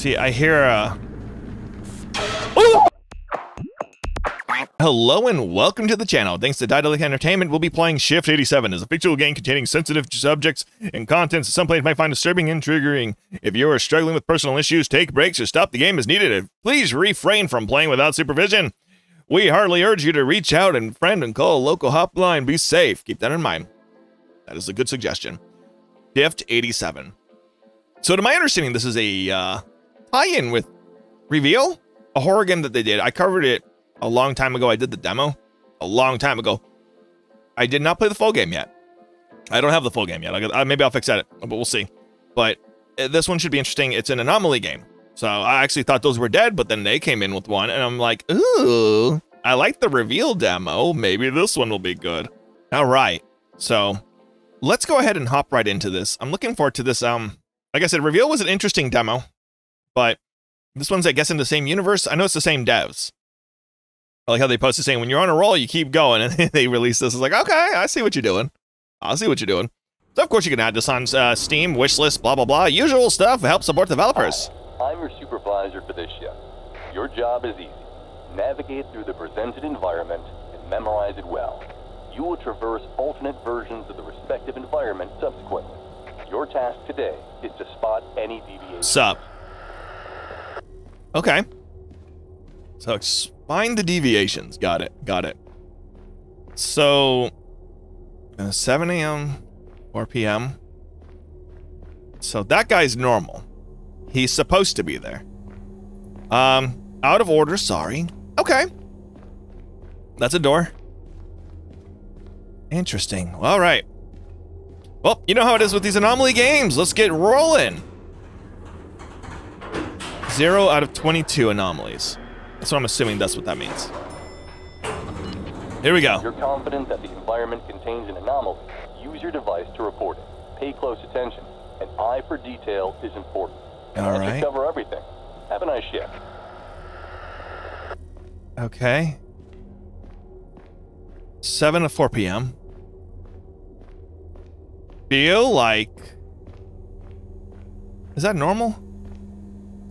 See, I hear a. Ooh! Hello and welcome to the channel. Thanks to Daedalic Entertainment, we'll be playing Shift 87 as a fictional game containing sensitive subjects and contents that some players might find disturbing and triggering. If you are struggling with personal issues, take breaks or stop the game as needed. Please refrain from playing without supervision. We heartily urge you to reach out and friend and call a local hotline. Be safe. Keep that in mind. That is a good suggestion. Shift 87. So to my understanding, this is a uh, tie-in with Reveil, a horror game that they did. I covered it a long time ago. I did the demo a long time ago. I did not play the full game yet. I don't have the full game yet. I, maybe I'll fix that, but we'll see. But uh, this one should be interesting. It's an anomaly game. So I actually thought those were dead, but then they came in with one, and I'm like, ooh, I like the Reveil demo. Maybe this one will be good. All right. So let's go ahead and hop right into this. I'm looking forward to this. Um, like I said, Reveil was an interesting demo, but this one's, I guess, in the same universe. I know it's the same devs. I like how they posted saying, when you're on a roll, you keep going. And they release this. It's like, okay, I see what you're doing. I see what you're doing. So, of course, you can add this on uh, Steam, wishlist, blah, blah, blah. Usual stuff help support developers. I'm your supervisor for this shift. Your job is easy. Navigate through the presented environment and memorize it well. You will traverse alternate versions of the respective environment subsequently. Your task today is to spot any deviations. Sup. Okay. So find the deviations. Got it. Got it. So uh, 7 a.m., 4 p.m. So that guy's normal. He's supposed to be there. Um, out of order, sorry. Okay. That's a door. Interesting. All right. Well, you know how it is with these anomaly games. Let's get rolling. Zero out of 22 anomalies. That's what I'm assuming that's what that means. Here we go. You're confident that the environment contains an anomaly. Use your device to report it. Pay close attention. An eye for detail is important. All right. cover everything. Have a nice shift. Okay. 7 to 4 p.m. Feel like... Is that normal?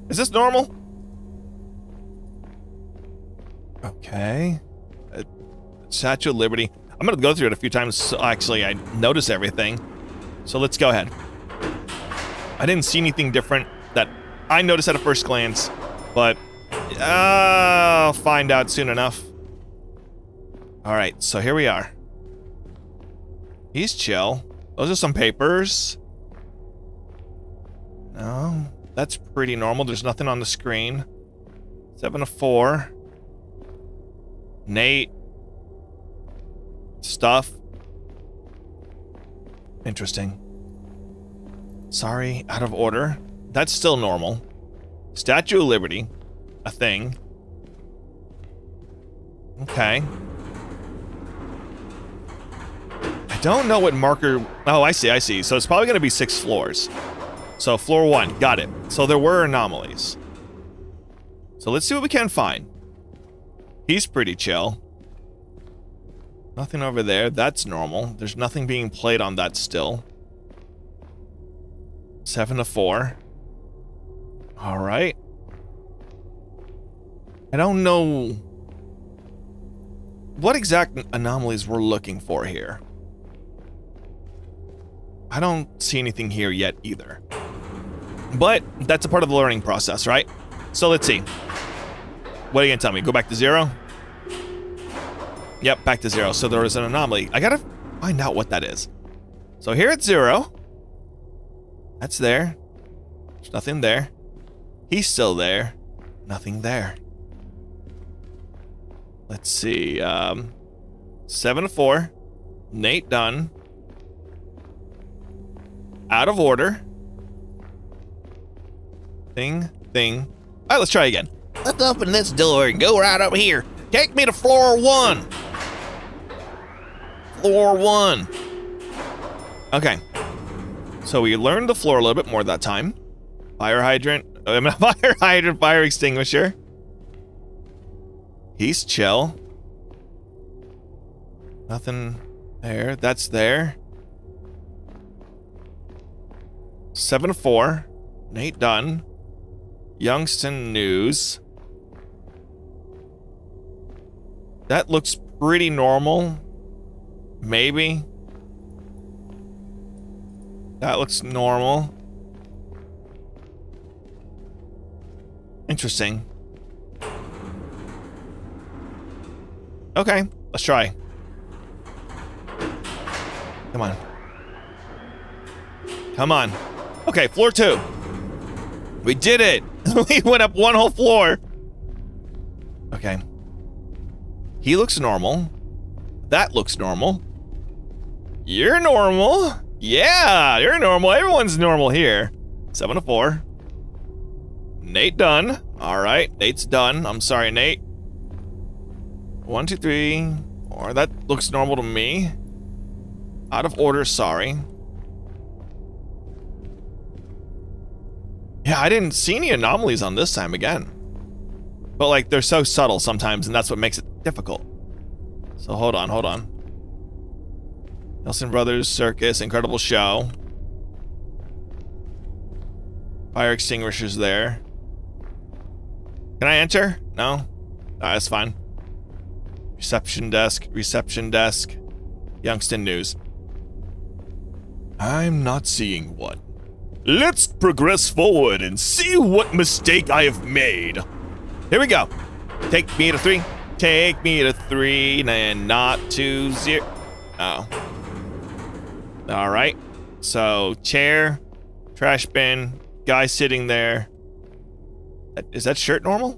Is this normal? Okay. Uh, Statue of Liberty. I'm going to go through it a few times. So actually, I notice everything. So let's go ahead. I didn't see anything different that I noticed at a first glance, but uh, I'll find out soon enough. All right, so here we are. He's chill. Those are some papers. No, that's pretty normal. There's nothing on the screen. Seven to four. Nate. Stuff. Interesting. Sorry, out of order. That's still normal. Statue of Liberty. A thing. Okay. I don't know what marker... Oh, I see, I see. So it's probably going to be six floors. So floor one, got it. So there were anomalies. So let's see what we can find. He's pretty chill. Nothing over there. That's normal. There's nothing being played on that still. Seven to four. All right. I don't know what exact anomalies we're looking for here. I don't see anything here yet either. But that's a part of the learning process, right? So let's see. What are you gonna tell me? Go back to zero? Yep, back to zero. So there is an anomaly. I gotta find out what that is. So here at zero. That's there. There's nothing there. He's still there. Nothing there. Let's see. Um, seven to four. Nate done. Out of order. Thing, thing. All right, let's try again. Let's open this door and go right up here. Take me to floor one. Floor one. Okay. So we learned the floor a little bit more that time. Fire hydrant. I mean, fire hydrant, fire extinguisher. He's chill. Nothing there. That's there. 7-4. Nate done. Youngston News. That looks pretty normal. Maybe. That looks normal. Interesting. Okay, let's try. Come on. Come on. Okay, floor two. We did it. We went up one whole floor. Okay. He looks normal. That looks normal. You're normal. Yeah, you're normal. Everyone's normal here. Seven to four. Nate done. All right, Nate's done. I'm sorry, Nate. One, two, three. Or that looks normal to me. Out of order, sorry. Yeah, I didn't see any anomalies on this time again. But like, they're so subtle sometimes, and that's what makes it difficult. So hold on, hold on. Nelson Brothers Circus, incredible show. Fire extinguishers there. Can I enter? No? That's fine. Reception desk, reception desk. Youngston News. I'm not seeing one. Let's progress forward and see what mistake I have made. Here we go. Take me to three. Take me to three and not to zero. Oh. All right. So chair, trash bin, guy sitting there. Is that shirt normal?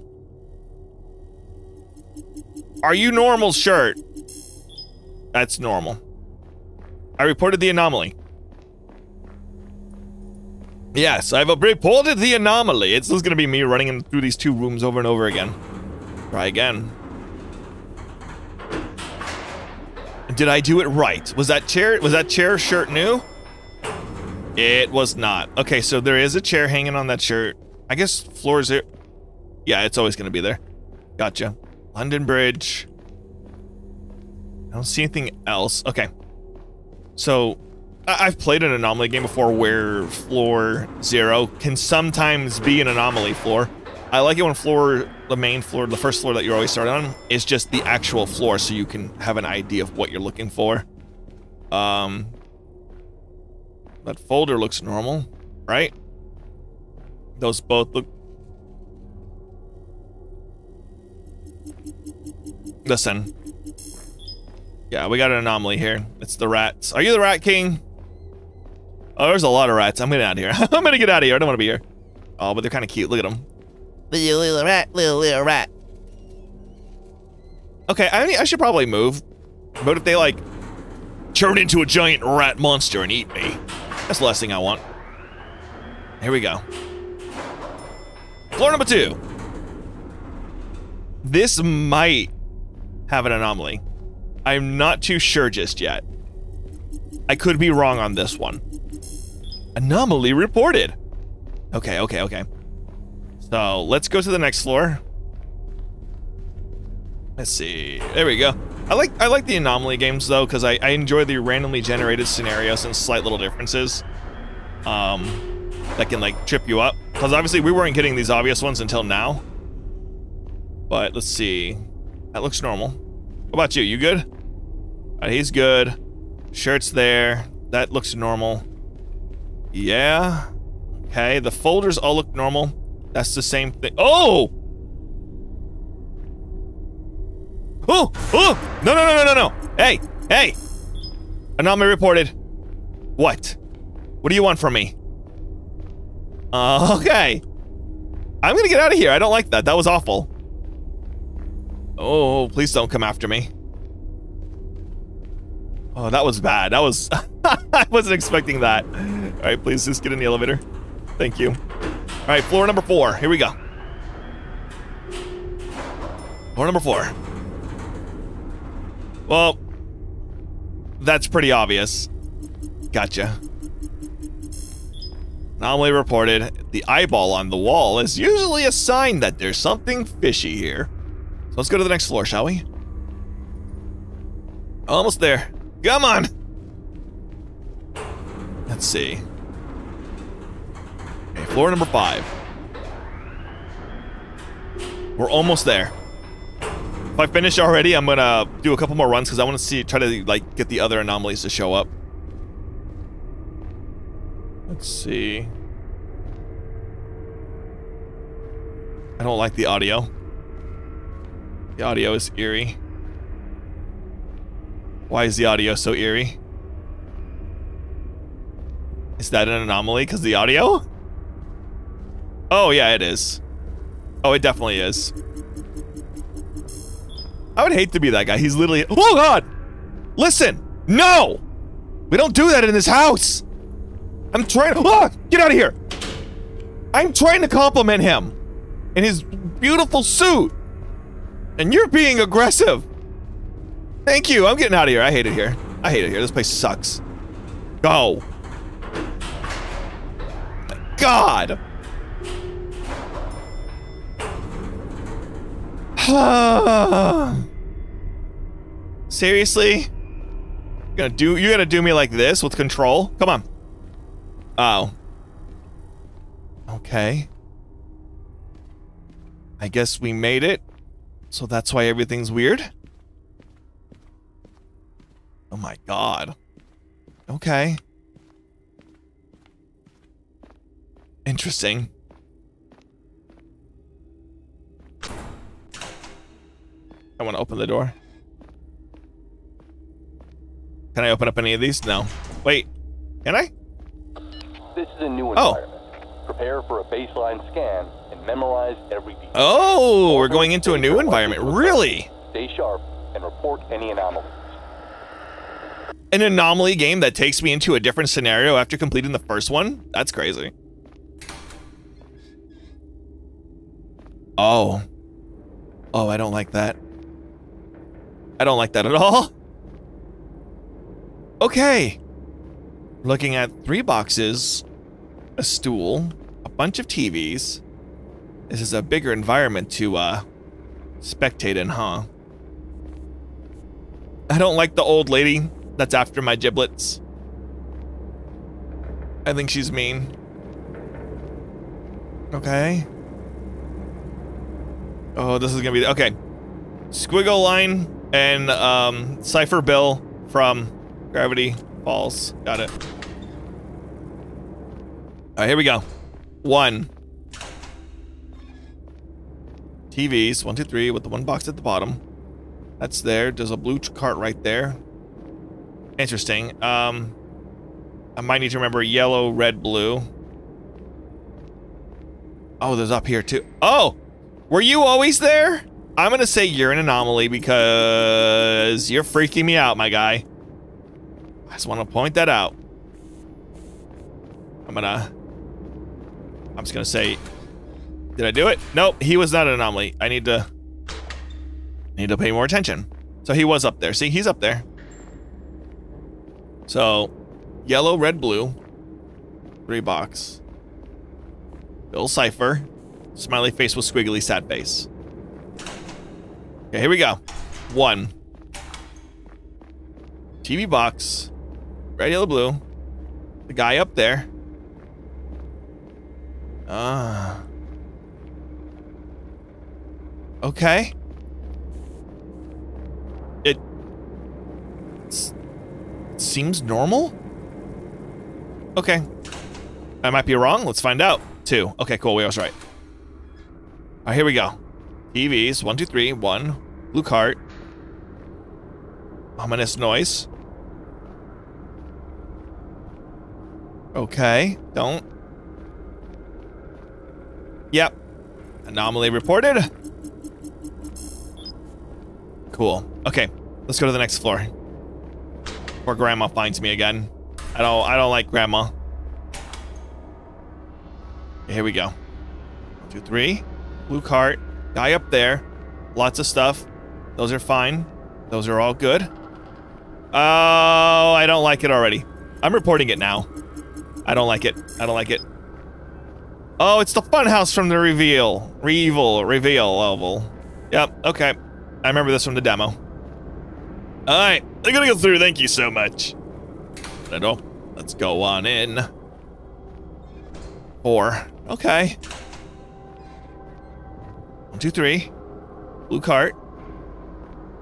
Are you normal shirt? That's normal. I reported the anomaly. Yes, I've reported the anomaly. It's just gonna be me running in through these two rooms over and over again. Try again. Did I do it right? Was that chair was that chair shirt new? It was not. Okay, so there is a chair hanging on that shirt. I guess floors it. Yeah, it's always gonna be there. Gotcha. London Bridge. I don't see anything else. Okay. So I've played an anomaly game before where floor zero can sometimes be an anomaly floor. I like it when floor, the main floor, the first floor that you're always start on, is just the actual floor so you can have an idea of what you're looking for. Um, that folder looks normal, right? Those both look... Listen. Yeah, we got an anomaly here. It's the rats. Are you the rat king? Oh, there's a lot of rats. I'm getting out of here. I'm gonna get out of here. I don't want to be here. Oh, but they're kind of cute. Look at them. Little, little rat, little, little rat. Okay, I, I should probably move. But if they, like, turn into a giant rat monster and eat me, that's the last thing I want. Here we go. Floor number two. This might have an anomaly. I'm not too sure just yet. I could be wrong on this one. Anomaly reported. Okay, okay, okay. So let's go to the next floor. Let's see. There we go. I like I like the anomaly games though because I, I enjoy the randomly generated scenarios and slight little differences. Um, that can like trip you up. Because obviously we weren't getting these obvious ones until now. But let's see. That looks normal. What about you? You good? Right, he's good. Shirt's there. That looks normal. Yeah. Okay, the folders all look normal. That's the same thing. Oh! Oh! Oh! No, no, no, no, no, no! Hey! Hey! Anomaly reported. What? What do you want from me? Uh, okay. I'm gonna get out of here. I don't like that. That was awful. Oh, please don't come after me. Oh, that was bad. That was... I wasn't expecting that. All right, please just get in the elevator. Thank you. All right, floor number four. Here we go. Floor number four. Well, that's pretty obvious. Gotcha. Anomaly reported. The eyeball on the wall is usually a sign that there's something fishy here. So let's go to the next floor, shall we? Almost there. Come on! Let's see. Okay, floor number five. We're almost there. If I finish already, I'm gonna do a couple more runs because I want to see, try to like get the other anomalies to show up. Let's see. I don't like the audio. The audio is eerie. Why is the audio so eerie? Is that an anomaly because the audio? Oh, yeah, it is. Oh, it definitely is. I would hate to be that guy. He's literally- Oh, God! Listen! No! We don't do that in this house! I'm trying- Ah! Get out of here! I'm trying to compliment him in his beautiful suit. And you're being aggressive. Thank you. I'm getting out of here. I hate it here. I hate it here. This place sucks. Go. God. Seriously? You gonna do you gonna do me like this with control? Come on. Oh. Okay. I guess we made it. So that's why everything's weird? Oh my god. Okay. Interesting. I want to open the door. Can I open up any of these? No. Wait. Can I? This is a new Oh. environment. Prepare for a baseline scan and memorize every detail. Oh, we're going into a new environment. Really? Stay sharp and report any anomalies. An anomaly game that takes me into a different scenario after completing the first one? That's crazy. Oh. Oh, I don't like that. I don't like that at all. Okay. Looking at three boxes, a stool, a bunch of TVs. This is a bigger environment to uh spectate in, huh? I don't like the old lady that's after my giblets. I think she's mean. Okay. Oh, this is gonna be okay. Squiggle line and um, Cipher Bill from Gravity Falls. Got it. All right, here we go. One. TVs, one, two, three, with the one box at the bottom. That's there. There's a blue cart right there. Interesting. Um, I might need to remember yellow, red, blue. Oh, there's up here too. Oh, were you always there? I'm gonna say you're an anomaly because you're freaking me out, my guy. I just want to point that out. I'm gonna. I'm just gonna say. Did I do it? Nope, he was not an anomaly. I need to. Need to pay more attention. So he was up there. See, he's up there. So, yellow, red, blue. Three box. Bill Cipher. Smiley face with squiggly sad face. Okay, here we go. One. TV box. Red, yellow, blue. The guy up there. Ah. Okay. It seems normal. Okay. I might be wrong. Let's find out. Two. Okay, cool. We was right. All right, here we go. TVs. One, two, three. One. Blue cart. Ominous noise. Okay. Don't. Yep. Anomaly reported. Cool. Okay. Let's go to the next floor. Before grandma finds me again. I don't I don't like grandma. Here we go. One, two, three. Blue cart. Guy up there. Lots of stuff. Those are fine. Those are all good. Oh, I don't like it already. I'm reporting it now. I don't like it. I don't like it. Oh, it's the funhouse from the Reveil. Reveil, Reveil level. Yep, okay. I remember this from the demo. Alright, I'm gonna go through. Thank you so much. Let's go on in. Four. Okay. Two, three. Blue cart.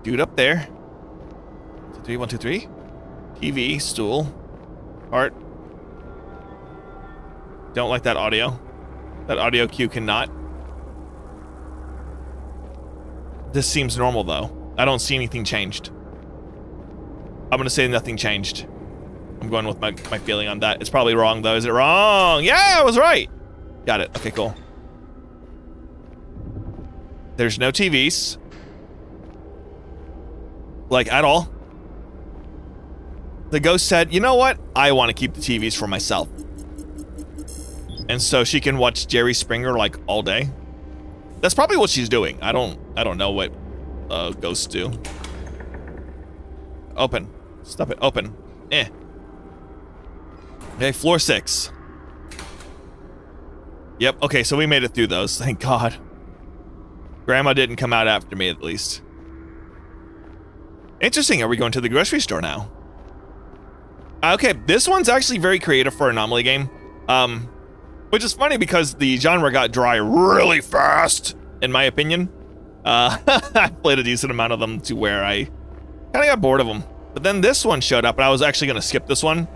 Dude up there. Two, three, one, two, three. TV, stool, cart. Don't like that audio. That audio cue cannot. This seems normal though. I don't see anything changed. I'm gonna say nothing changed. I'm going with my, my feeling on that. It's probably wrong though. Is it wrong? Yeah, I was right. Got it. Okay, cool. There's no TVs. Like, at all. The ghost said, you know what? I want to keep the TVs for myself. And so she can watch Jerry Springer, like, all day. That's probably what she's doing. I don't, I don't know what uh, ghosts do. Open. Stop it. Open. Eh. Okay, floor six. Yep, okay, so we made it through those. Thank God. Grandma didn't come out after me, at least. Interesting, are we going to the grocery store now? Okay, this one's actually very creative for an anomaly game. Um, which is funny because the genre got dry really fast, in my opinion. Uh, I played a decent amount of them to where I kind of got bored of them. But then this one showed up, and I was actually going to skip this one.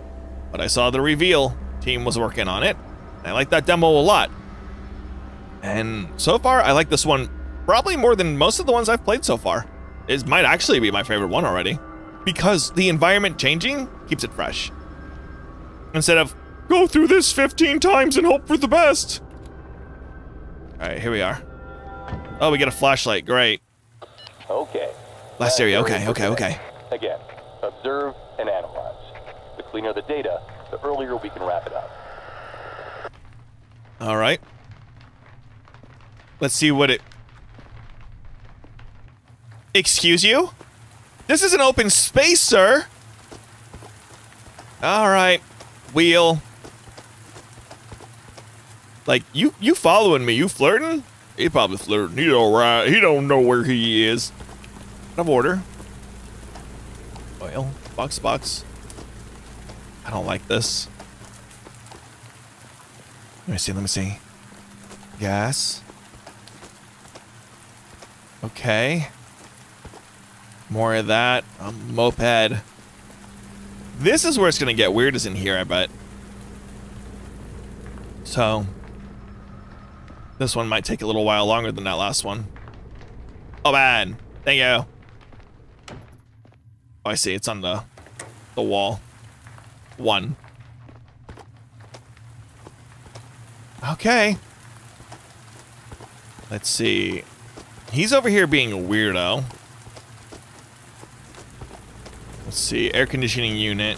But I saw the Reveil. Team was working on it. I like that demo a lot. And so far, I like this one probably more than most of the ones I've played so far. It might actually be my favorite one already. Because the environment changing keeps it fresh. Instead of, go through this 15 times and hope for the best. Alright, here we are. Oh, we get a flashlight. Great. Okay. Last area. Okay, okay, okay. Again, observe and analyze. The cleaner the data, the earlier we can wrap it up. Alright. Let's see what it... Excuse you? This is an open space, sir! Alright. Wheel. Like, you you following me, you flirting? He probably flirting. He alright. He don't know where he is. Out of order. Oil. Box, box. I don't like this. Let me see, let me see. Gas. Okay. More of that. A moped. This is where it's gonna get weird is in here, I bet. So. This one might take a little while longer than that last one. Oh man. Thank you. Oh, I see. It's on the the wall. One. Okay. Let's see. He's over here being a weirdo. Let's see. Air conditioning unit.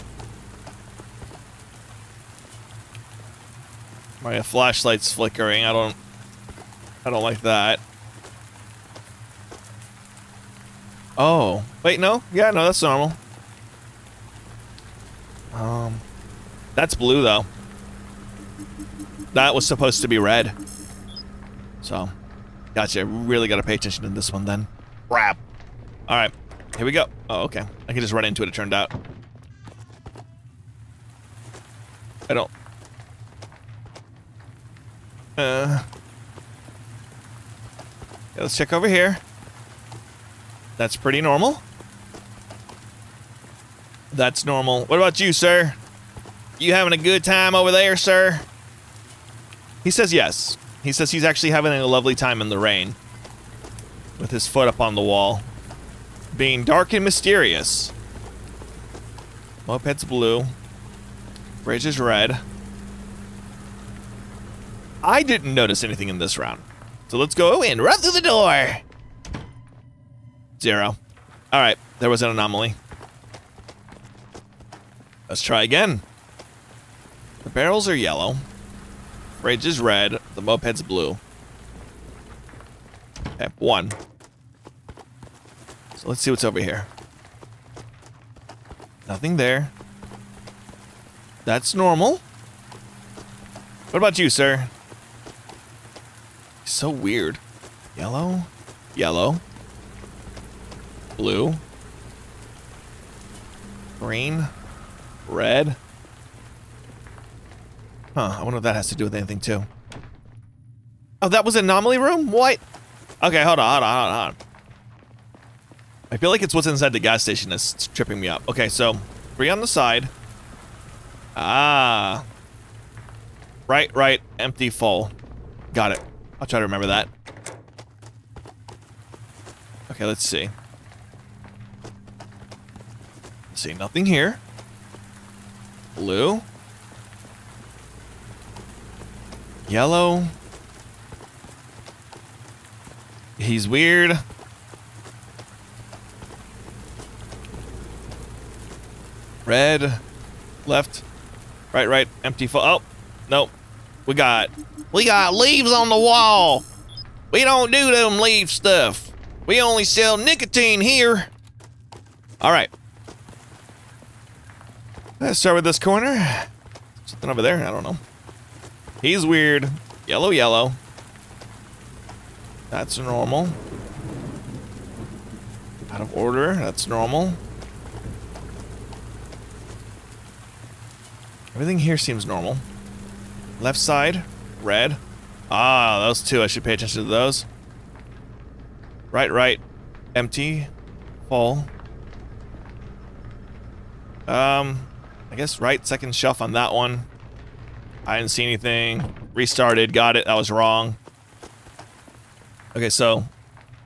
My flashlight's flickering. I don't I don't like that. Oh. Wait, no? Yeah, no, that's normal. Um That's blue though. That was supposed to be red. So, gotcha. Really got to pay attention to this one then. Crap. All right, here we go. Oh, okay. I can just run into it, it turned out. I don't... Uh... yeah, let's check over here. That's pretty normal. That's normal. What about you, sir? You having a good time over there, sir? He says yes. He says he's actually having a lovely time in the rain. With his foot up on the wall. Being dark and mysterious. Moped's blue. Bridge is red. I didn't notice anything in this round. So let's go and Run through the door! Zero. Alright, there was an anomaly. Let's try again. The barrels are yellow. Rage is red. The moped's blue. Okay, one. Let's see what's over here. Nothing there. That's normal. What about you, sir? So weird. Yellow? Yellow. Blue. Green. Red. Huh, I wonder if that has to do with anything too. Oh, that was anomaly room? What? Okay, hold on, hold on, hold on. I feel like it's what's inside the gas station that's tripping me up. Okay, so three on the side. Ah. Right, right, empty, full. Got it. I'll try to remember that. Okay, let's see. See, nothing here. Blue. Yellow. He's weird. Red. Left. Right, right. Empty. Full. Oh, nope. We got We got leaves on the wall. We don't do them leaf stuff. We only sell nicotine here. All right. Let's start with this corner. Something over there. I don't know. He's weird. Yellow, yellow. That's normal. Out of order. That's normal. Everything here seems normal. Left side, red. Ah, those two. I should pay attention to those. Right, right. Empty. Full. Um, I guess right second shelf on that one. I didn't see anything. Restarted, got it. That was wrong. Okay, so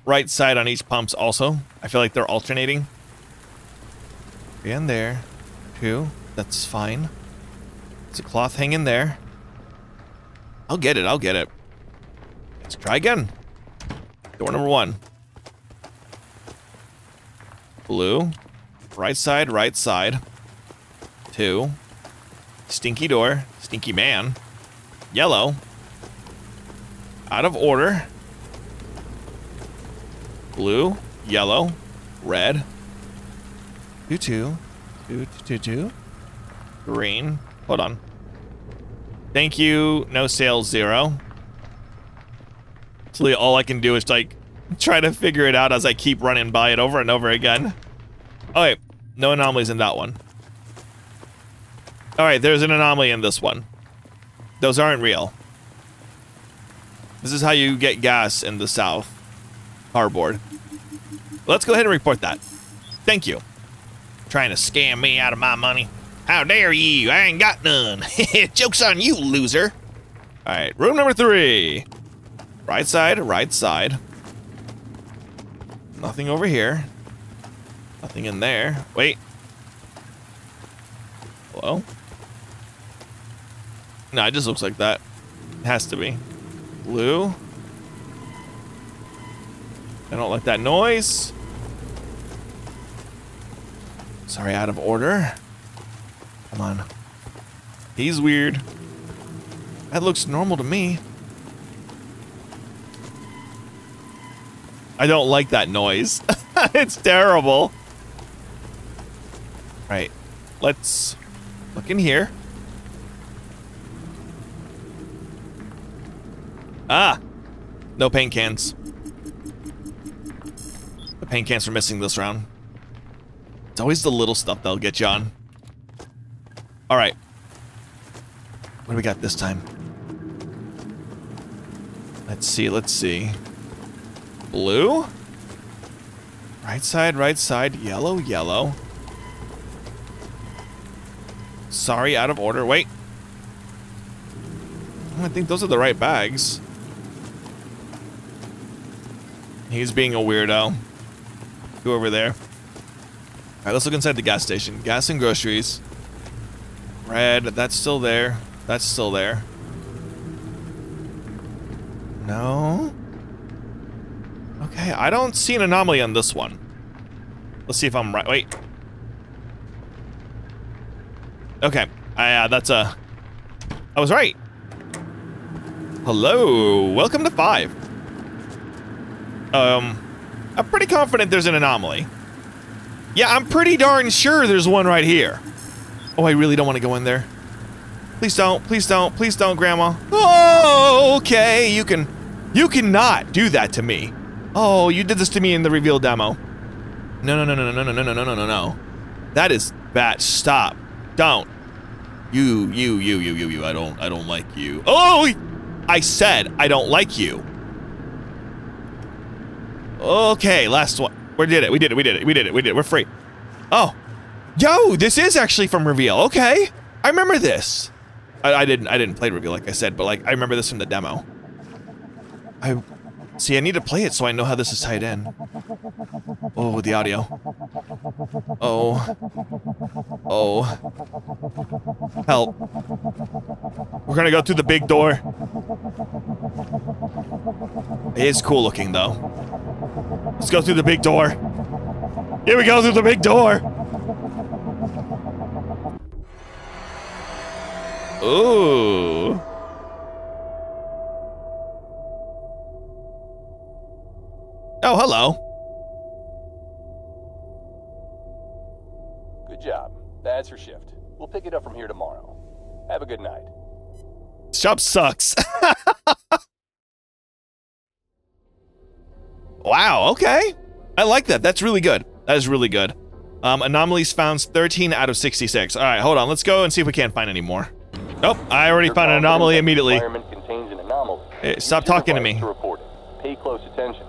right side on each pumps also. I feel like they're alternating. Three in there. Two. That's fine. There's a cloth hanging there. I'll get it. I'll get it. Let's try again. Door number one. Blue. Right side, right side. Two. Stinky door. Stinky man. Yellow. Out of order. Blue. Yellow. Red. Two, two. Two, two, two, two. Green. Hold on. Thank you. No sales, zero. So all I can do is like try to figure it out as I keep running by it over and over again. Oh wait, no anomalies in that one. All right, there's an anomaly in this one. Those aren't real. This is how you get gas in the south. Cardboard. Let's go ahead and report that. Thank you. Trying to scam me out of my money. How dare you? I ain't got none. Joke's on you, loser. All right, room number three. Right side, right side. Nothing over here. Nothing in there. Wait. Hello? No, it just looks like that. It has to be. Blue. I don't like that noise. Sorry, out of order. Come on. He's weird. That looks normal to me. I don't like that noise. it's terrible. Right. Let's look in here. Ah! No paint cans. The paint cans are missing this round. It's always the little stuff that'll get you on. Alright. What do we got this time? Let's see, let's see. Blue? Right side, right side, yellow, yellow. Sorry, out of order. Wait. I think those are the right bags. He's being a weirdo. Go over there. Alright, let's look inside the gas station. Gas and groceries. Red, that's still there. That's still there. No? Okay, I don't see an anomaly on this one. Let's see if I'm right. Wait. Okay. Uh, that's a... I was right. Hello. Welcome to 5. Um, I'm pretty confident there's an anomaly. Yeah, I'm pretty darn sure there's one right here. Oh, I really don't want to go in there. Please don't. Please don't. Please don't, Grandma. Oh, okay. You can... You cannot do that to me. Oh, you did this to me in the Reveil demo. No, no, no, no, no, no, no, no, no, no, no, no. That is bad. Stop. Don't. You, you, you, you, you, you. I don't, I don't like you. Oh, I said I don't like you. Okay, last one. We did it. We did it. We did it. We did it. We did it. We're free. Oh. Yo, this is actually from Reveil. Okay. I remember this. I, I didn't I didn't play Reveil like I said, but like I remember this from the demo. I see I need to play it so I know how this is tied in. Oh, the audio. Oh. Oh. Help. We're gonna go through the big door. It is cool looking though. Let's go through the big door. Here we go through the big door. Ooh. Oh, hello. Good job. That's your shift. We'll pick it up from here tomorrow. Have a good night. This job sucks. wow, okay. I like that. That's really good. That is really good. Um, anomalies found 13 out of 66. All right, hold on. Let's go and see if we can't find any more. Nope, I already Your found an anomaly immediately. an anomaly. Hey, stop talking to me. To. Pay close attention.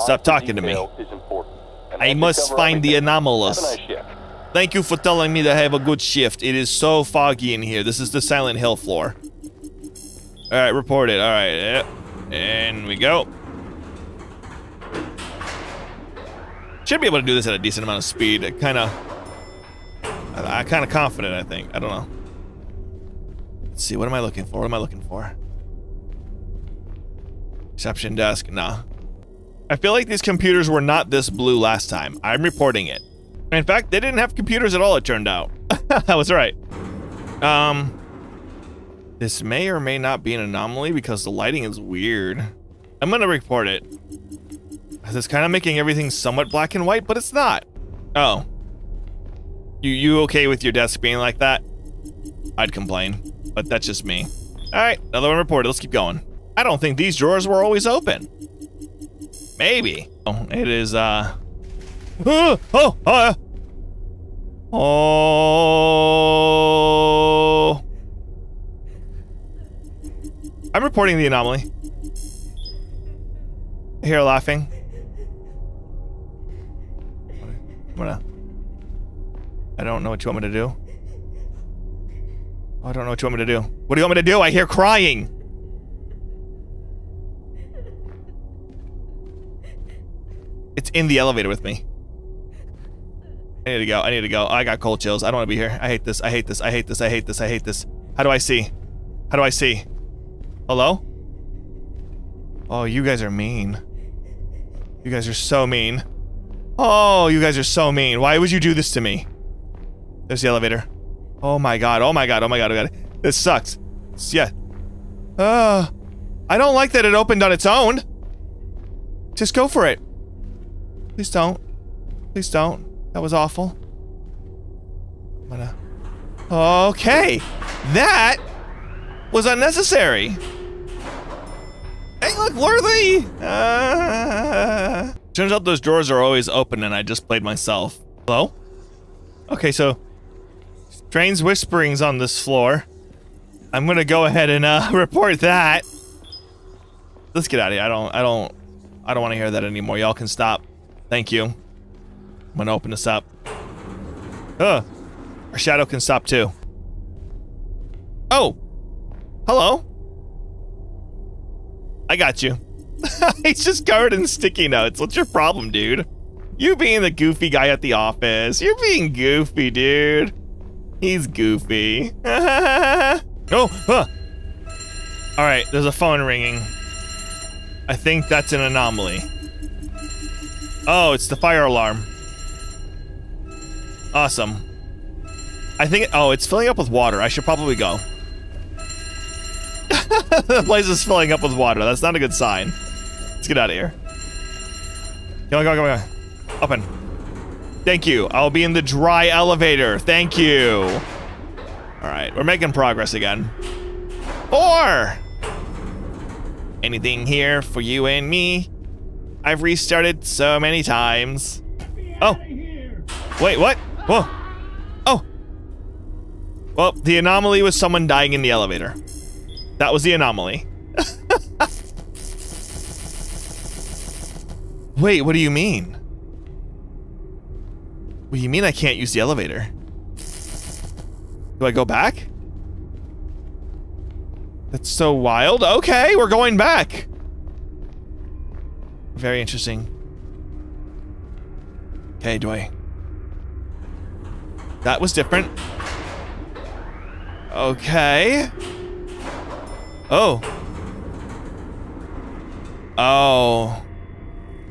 Stop talking to me. Is important. I must find the anomalous. Nice. Thank you for telling me to have a good shift. It is so foggy in here. This is the Silent Hill floor. All right, report it. All right, yep. and we go. Should be able to do this at a decent amount of speed. Kind of, I, I kind of confident. I think. I don't know. Let's see. What am I looking for? What am I looking for? Reception desk. Nah. I feel like these computers were not this blue last time. I'm reporting it. In fact, they didn't have computers at all, it turned out. I was right. Um, this may or may not be an anomaly because the lighting is weird. I'm gonna report it. It's kind of making everything somewhat black and white, but it's not. Oh. You, you okay with your desk being like that? I'd complain, but that's just me. All right, another one reported. Let's keep going. I don't think these drawers were always open. Maybe. Oh, it is, uh... Uh, oh, uh, oh. I'm reporting the anomaly. I hear laughing. I'm gonna. I don't know what you want me to do. I don't know what you want me to do. What do you want me to do? I hear crying. It's in the elevator with me. I need to go. I need to go. I got cold chills. I don't want to be here. I hate this. I hate this. I hate this. I hate this. I hate this. How do I see? How do I see? Hello? Oh, you guys are mean. You guys are so mean. Oh, you guys are so mean. Why would you do this to me? There's the elevator. Oh my god. Oh my god. Oh my god. Oh my god. This sucks. It's- yeah. Uh, I don't like that it opened on its own. Just go for it. Please don't. Please don't. That was awful. I'm gonna. Okay. That was unnecessary. Hey, look, worthy. Uh, turns out those drawers are always open, and I just played myself. Hello. Okay, so strange whisperings on this floor. I'm gonna go ahead and uh, report that. Let's get out of here. I don't. I don't. I don't want to hear that anymore. Y'all can stop. Thank you. I'm gonna open this up. Ugh. Our shadow can stop too. Oh. Hello. I got you. He's just covered in sticky notes. What's your problem, dude? You being the goofy guy at the office. You're being goofy, dude. He's goofy. oh, huh. All right, there's a phone ringing. I think that's an anomaly. Oh, it's the fire alarm. Awesome. I think, oh, it's filling up with water. I should probably go. the place is filling up with water. That's not a good sign. Let's get out of here. Come on, come on, come on. Open. Thank you. I'll be in the dry elevator. Thank you. All right, we're making progress again. Four. Anything here for you and me? I've restarted so many times. Oh. Wait, what? Whoa. Oh. Well, the anomaly was someone dying in the elevator. That was the anomaly. Wait, what do you mean? What do you mean I can't use the elevator? Do I go back? That's so wild. Okay, we're going back. Very interesting. Okay, do I... That was different. Okay. Oh. Oh.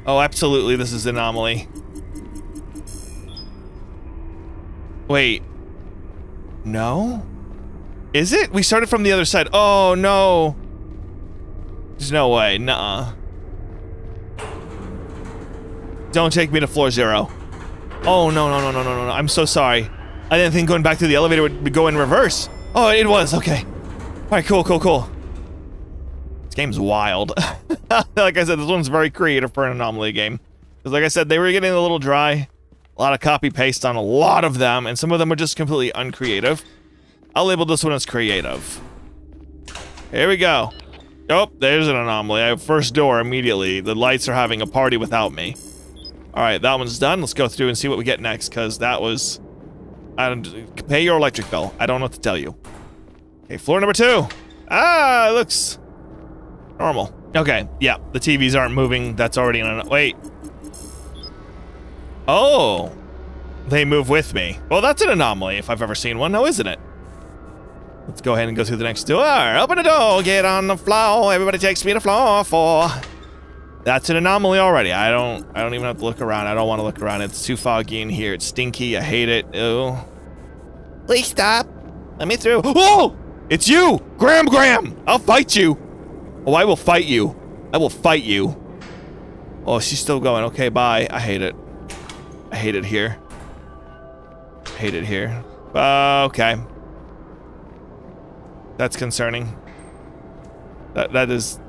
Oh, absolutely, this is anomaly. Wait. No? Is it? We started from the other side. Oh, no. There's no way. Nuh-uh. Don't take me to floor zero. Oh, no, no, no, no, no, no. I'm so sorry. I didn't think going back to the elevator would go in reverse. Oh, it was. Okay. All right, cool, cool, cool. This game's wild. like I said, this one's very creative for an anomaly game. Because like I said, they were getting a little dry. A lot of copy-paste on a lot of them, and some of them are just completely uncreative. I'll label this one as creative. Here we go. Oh, there's an anomaly. I have first door immediately. The lights are having a party without me. Alright, that one's done. Let's go through and see what we get next, because that was... I don't, pay your electric bill. I don't know what to tell you. Okay, floor number two. Ah, it looks normal. Okay, yeah, the TVs aren't moving. That's already in a... Wait. Oh. They move with me. Well, that's an anomaly if I've ever seen one, now isn't it? Let's go ahead and go through the next door. Open the door, get on the floor. Everybody takes me to floor four. That's an anomaly already. I don't I don't even have to look around. I don't want to look around. It's too foggy in here. It's stinky. I hate it. Ew. Please stop. Let me through. Oh! It's you! Graham Graham! I'll fight you! Oh, I will fight you. I will fight you. Oh, she's still going. Okay, bye. I hate it. I hate it here. Hate it here. Uh, okay. That's concerning. That that is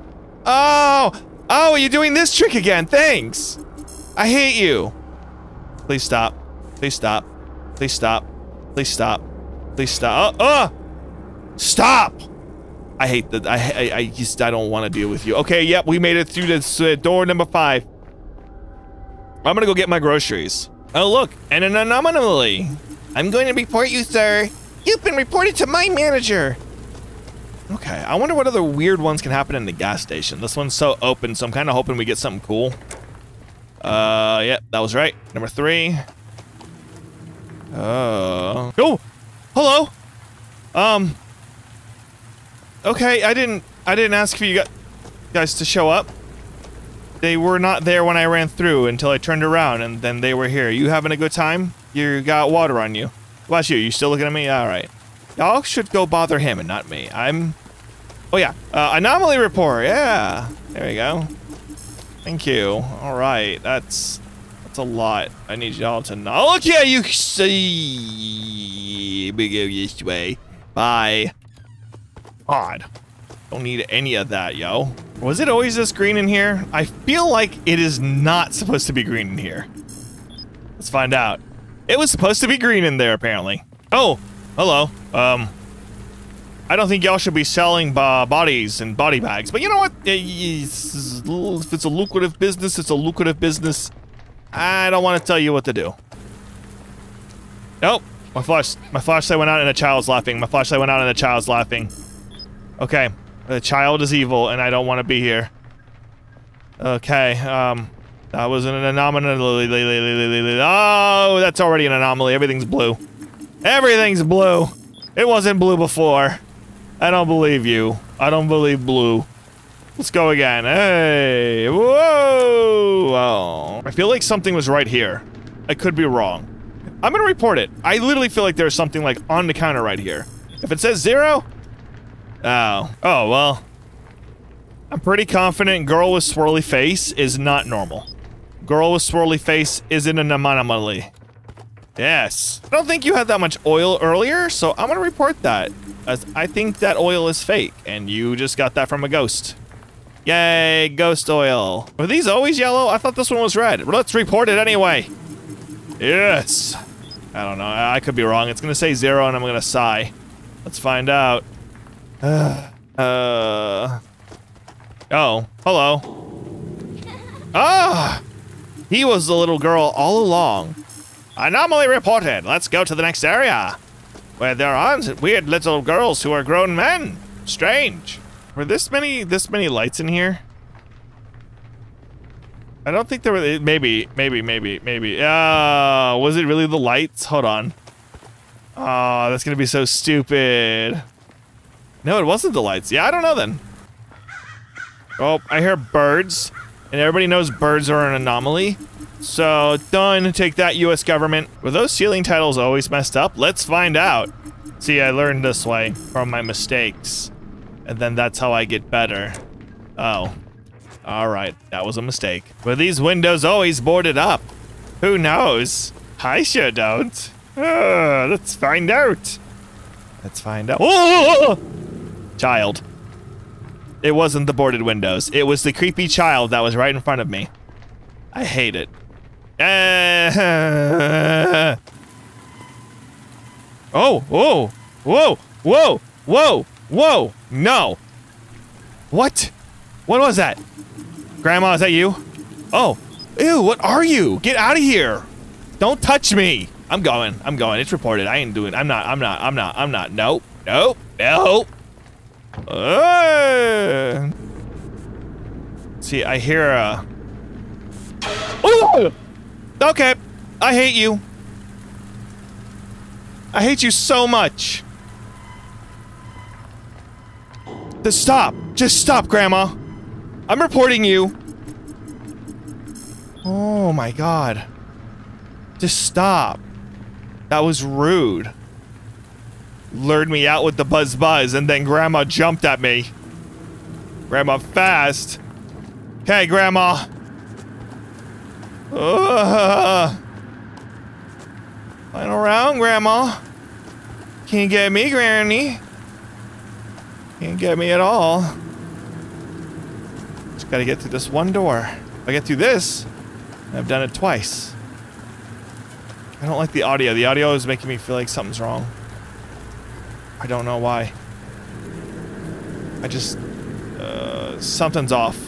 Oh! Oh, you're doing this trick again. Thanks. I hate you. Please stop. Please stop. Please stop. Please stop. Please stop. Oh, oh! Stop! I hate that. I, I, I just, I don't want to deal with you. Okay, yep, we made it through this uh, door number five. I'm gonna go get my groceries. Oh, look, and an anomaly. I'm going to report you, sir. You've been reported to my manager. Okay, I wonder what other weird ones can happen in the gas station. This one's so open, so I'm kind of hoping we get something cool. Uh, yep, that was right. Number three. Uh, oh, hello. Um, okay, I didn't, I didn't ask for you guys to show up. They were not there when I ran through until I turned around, and then they were here. You having a good time? You got water on you. What about you? You still looking at me? All right. Y'all should go bother him and not me. I'm... Oh, yeah. Uh, anomaly report. Yeah. There we go. Thank you. All right. That's... That's a lot. I need y'all to know. Look, yeah, you see. We go this way. Bye. Odd. Don't need any of that, yo. Was it always this green in here? I feel like it is not supposed to be green in here. Let's find out. It was supposed to be green in there, apparently. Oh, hello. Um, I don't think y'all should be selling bodies and body bags, but you know what? If it's a lucrative business, it's a lucrative business. I don't want to tell you what to do. Nope. My flash, my flashlight went out and a child's laughing. My flashlight went out and a child's laughing. Okay. The child is evil and I don't want to be here. Okay, um, that was an anomaly. Oh, that's already an anomaly. Everything's blue. Everything's blue. It wasn't blue before. I don't believe you. I don't believe blue. Let's go again. Hey, whoa. Oh. I feel like something was right here. I could be wrong. I'm gonna report it. I literally feel like there's something like on the counter right here. If it says zero, oh, oh well. I'm pretty confident girl with swirly face is not normal. Girl with swirly face is in an anomaly. Yes. I don't think you had that much oil earlier, so I'm gonna report that. As I think that oil is fake, and you just got that from a ghost. Yay, ghost oil. Were these always yellow? I thought this one was red. Let's report it anyway. Yes. I don't know. I could be wrong. It's gonna say zero, and I'm gonna sigh. Let's find out. uh. Oh. Hello. Ah! He was the little girl all along. Anomaly reported. Let's go to the next area. Where there aren't weird little girls who are grown men. Strange. Were this many this many lights in here? I don't think there were maybe, maybe, maybe, maybe. Uh was it really the lights? Hold on. Oh, that's gonna be so stupid. No, it wasn't the lights. Yeah, I don't know then. Oh, I hear birds. And everybody knows birds are an anomaly. So, done. Take that, US government. Were those ceiling tiles always messed up? Let's find out. See, I learned this way from my mistakes. And then that's how I get better. Oh. Alright, that was a mistake. Were these windows always boarded up? Who knows? I sure don't. Uh, let's find out. Let's find out. Oh! Child. It wasn't the boarded windows. It was the creepy child that was right in front of me. I hate it. Oh, whoa, whoa, whoa, whoa, whoa, no. What? What was that? Grandma, is that you? Oh, ew, what are you? Get out of here. Don't touch me. I'm going. I'm going. It's reported. I ain't doing. I'm not. I'm not. I'm not. I'm not. Nope. Nope. Nope. Uh, see, I hear a. Ooh! Okay, I hate you. I hate you so much. Just stop. Just stop, Grandma. I'm reporting you. Oh my god. Just stop. That was rude lured me out with the buzz buzz, and then Grandma jumped at me. Grandma fast. Hey, Grandma. Uh, Final round, Grandma. Can't get me, Granny. Can't get me at all. Just gotta get through this one door. If I get through this, I've done it twice. I don't like the audio. The audio is making me feel like something's wrong. I don't know why. I just... Uh, something's off.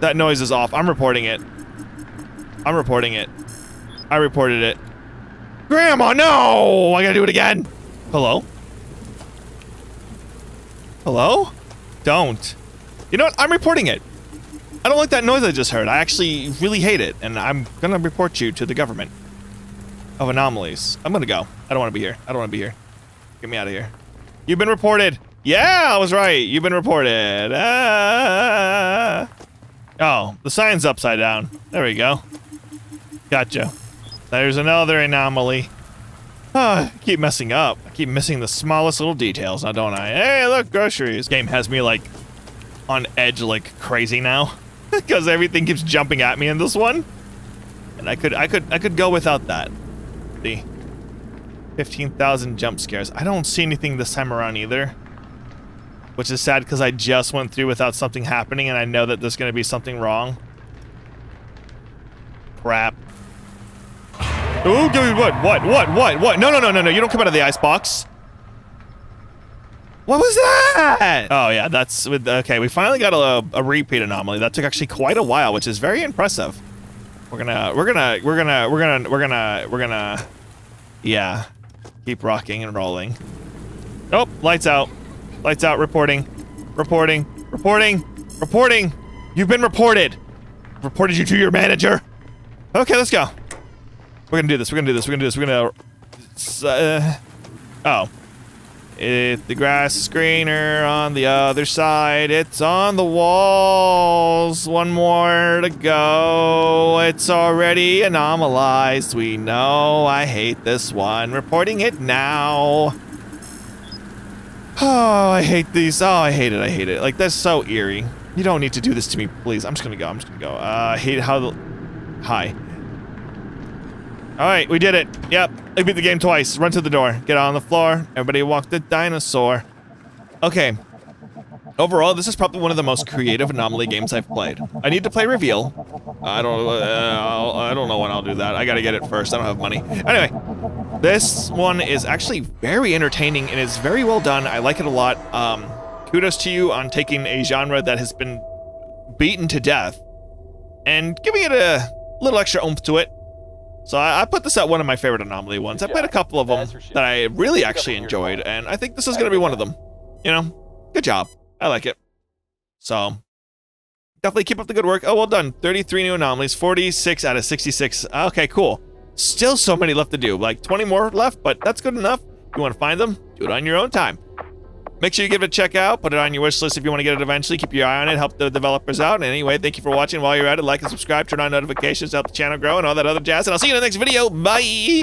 That noise is off. I'm reporting it. I'm reporting it. I reported it. Grandma, no! I gotta do it again! Hello? Hello? Don't. You know what? I'm reporting it. I don't like that noise I just heard. I actually really hate it, and I'm gonna report you to the government of anomalies. I'm gonna go. I don't want to be here. I don't want to be here. Get me out of here. You've been reported. Yeah, I was right. You've been reported. Ah. Oh, the sign's upside down. There we go. Gotcha. There's another anomaly. Oh, I keep messing up. I keep missing the smallest little details now, don't I? Hey, look, groceries. Game has me, like, on edge like crazy now. Because everything keeps jumping at me in this one. And I could, I could, I could go without that. 15,000 jump scares. I don't see anything this time around either. Which is sad because I just went through without something happening and I know that there's going to be something wrong. Crap. Ooh, Oh, what? What? What? What? What? No, no, no, no, no. You don't come out of the ice box. What was that? Oh, yeah, that's with. Okay, we finally got a, a repeat anomaly. That took actually quite a while, which is very impressive. We're gonna, we're gonna, we're gonna, we're gonna, we're gonna, we're gonna, yeah. Keep rocking and rolling. Oh, lights out. Lights out, reporting. Reporting. Reporting. Reporting. You've been reported. Reported you to your manager. Okay, let's go. We're gonna do this. We're gonna do this. We're gonna do this. We're gonna. Uh, oh. It's the grass is greener on the other side. It's on the walls. One more to go. It's already anomalized. We know. I hate this one. Reporting it now. Oh, I hate these. Oh, I hate it. I hate it. Like, that's so eerie. You don't need to do this to me, please. I'm just gonna go. I'm just gonna go. Uh, I hate how the... Hi. Alright, we did it. Yep, I beat the game twice. Run to the door. Get on the floor. Everybody walk the dinosaur. Okay. Overall, this is probably one of the most creative anomaly games I've played. I need to play Reveil. I don't uh, I don't know when I'll do that. I gotta get it first. I don't have money. Anyway, this one is actually very entertaining and is very well done. I like it a lot. Um, kudos to you on taking a genre that has been beaten to death and giving it a little extra oomph to it. So I, I put this at one of my favorite anomaly ones. I played a couple of them that I really actually enjoyed, and I think this is going to be one of them. You know, good job. I like it. So definitely keep up the good work. Oh, well done. 33 new anomalies, 46 out of 66. Okay, cool. Still so many left to do. Like 20 more left, but that's good enough. If you want to find them, do it on your own time. Make sure you give it a check out. Put it on your wish list if you want to get it eventually. Keep your eye on it. Help the developers out. And anyway, thank you for watching. While you're at it, like and subscribe. Turn on notifications. Help the channel grow and all that other jazz. And I'll see you in the next video. Bye.